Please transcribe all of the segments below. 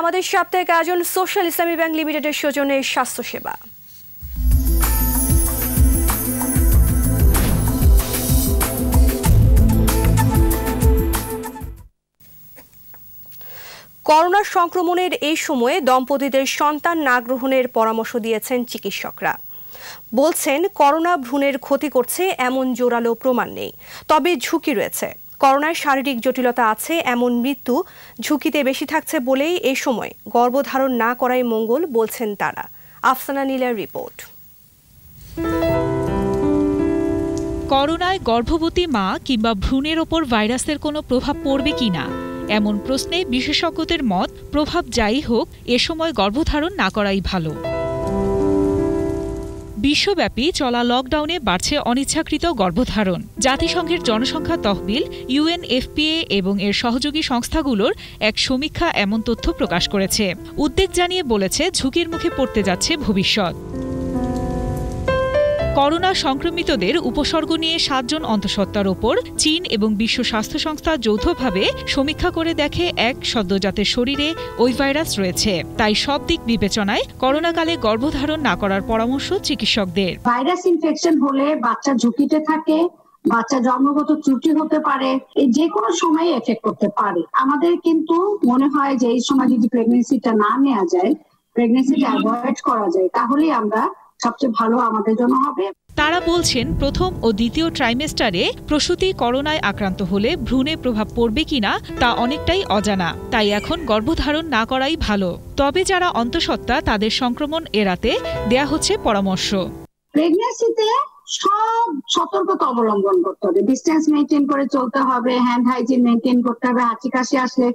আমাদের সাপ্তাহিক আয়োজন সোশ্যাল ইসলামী ব্যাংক লিমিটেডের সৌজন্যে স্বাস্থ্যসেবা। করোনা সংক্রমণের এই সময়ে দম্পতিদের সন্তান না গ্রহণের পরামর্শ দিয়েছেন চিকিৎসকরা। বলছেন, করোনা ভ্রূণের ক্ষতি করছে এমন জোরালো প্রমাণ নেই, তবে ঝুঁকি রয়েছে। করোনায় শারীরিক জটিলতা আছে, এমন মৃত্যু ঝুঁকিতে বেশি থাকছে বলেই এ সময় গর্ভধারণ না করাই মঙ্গল বলছেন তারা। আফসানা নীলার রিপোর্ট। করোনায় গর্ভবতী মা কিংবা ভ্রূণের ওপর ভাইরাসের কোনো প্রভাব পড়বে কিনা এমন প্রশ্নে বিশেষজ্ঞদের মত প্রভাব যাই হোক, এ সময় গর্ভধারণ না করাই ভালো। বিশ্বব্যাপী চলা লকডাউনে বাড়ছে অনিচ্ছাকৃত গর্ভধারণ। জাতিসংঘের জনসংখ্যা তহবিল, ইউএনএফপিএ এবং এর সহযোগী সংস্থাগুলোর এক সমীক্ষা এমন তথ্য প্রকাশ করেছে। উদ্বেগ জানিয়ে বলেছে, ঝুঁকির মুখে পড়তে যাচ্ছে ভবিষ্যৎ। করোনা সংক্রমিতদের উপসর্গ নিয়ে সাতজন অন্তঃসত্ত্বার ওপর চীন এবং বিশ্ব স্বাস্থ্য সংস্থা যৌথভাবে সমীক্ষা করে দেখে এক সদ্যজাতের শরীরে ওই ভাইরাস রয়েছে। তাই সব দিক বিবেচনায় করোনাকালে গর্ভধারণ না করার পরামর্শ চিকিৎসকদের। ভাইরাস ইনফেকশন হলে বাচ্চা ঝুঁকিতে থাকে, বাচ্চা জন্মগত ত্রুটি হতে পারে যে কোনো সময় এফেক্ট করতে পারে। আমাদের কিন্তু মনে হয় যে এই সময় যদি প্রেগনেন্সিটা না নেওয়া যায় প্রেগনেন্সিটা অ্যাভয়েড করা যায়, তাহলেই আমরা সবচেয়ে ভালো আমাদের জন্য হবে। তারা বলছেন প্রথম ও দ্বিতীয় ট্রাইমেস্টারে প্রসূতি করোনায় আক্রান্ত হলে ভ্রূণে প্রভাব পড়বে কিনা তা অনেকটাই অজানা। তাই এখন গর্ভধারণ না করাই ভালো। তবে যারা অন্তঃসত্ত্বা তাদের সংক্রমণ এড়াতে দেয়া হচ্ছে পরামর্শ। প্রেগনেন্সিতে সব সতর্কতা অবলম্বন করতে হবে। ডিস্টেন্স মেনটেন করে চলতে হবে হ্যান্ড হাইজিন মেনটেন করতে হবে হাঁচি কাশি আসলে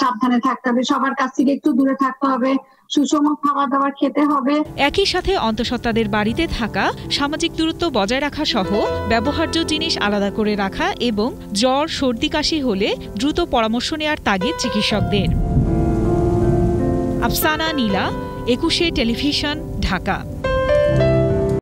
সাবধানে থাকতে হবে, সবার কাছ থেকে একটু দূরে থাকতে হবে, সুষম খাবার দাবার খেতে হবে। একই সাথে অন্তঃসত্ত্বাদের বাড়িতে থাকা, সামাজিক দূরত্ব বজায় রাখা সহ ব্যবহার্য জিনিস আলাদা করে রাখা এবং জ্বর সর্দি কাশি হলে দ্রুত পরামর্শ নেওয়ার তাগিদ চিকিৎসকদের। আফসানা নীলা, একুশে টেলিভিশন, ঢাকা।